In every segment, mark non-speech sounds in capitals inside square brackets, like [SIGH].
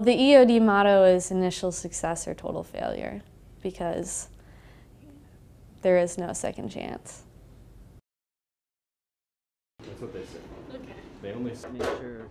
The EOD motto is initial success or total failure because there is no second chance. That's what they say. Okay. They only say sure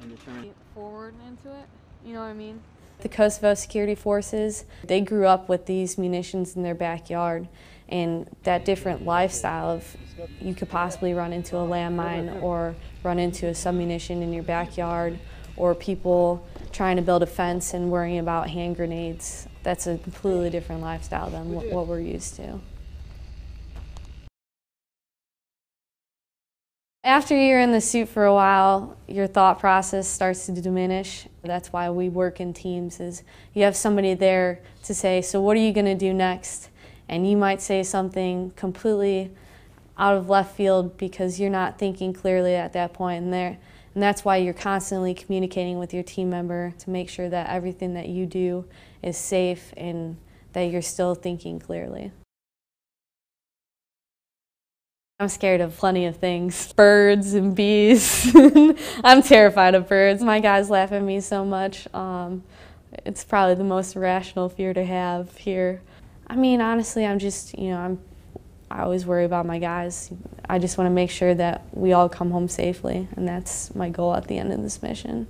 and determine. Forward into it. You know what I mean? The Kosovo security forces, they grew up with these munitions in their backyard and that different lifestyle of you could possibly run into a landmine or run into a submunition in your backyard or people trying to build a fence and worrying about hand grenades. That's a completely different lifestyle than wh- what we're used to. After you're in the suit for a while, your thought process starts to diminish. That's why we work in teams is you have somebody there to say, so what are you going to do next? And you might say something completely out of left field because you're not thinking clearly at that point and there and that's why you're constantly communicating with your team member to make sure that everything that you do is safe and that you're still thinking clearly. I'm scared of plenty of things [LAUGHS] birds and bees. [LAUGHS] I'm terrified of birds. My guys laugh at me so much. Um, it's probably the most irrational fear to have here. I mean, honestly, I'm just, you know, I'm, I always worry about my guys. I just want to make sure that we all come home safely, and that's my goal at the end of this mission.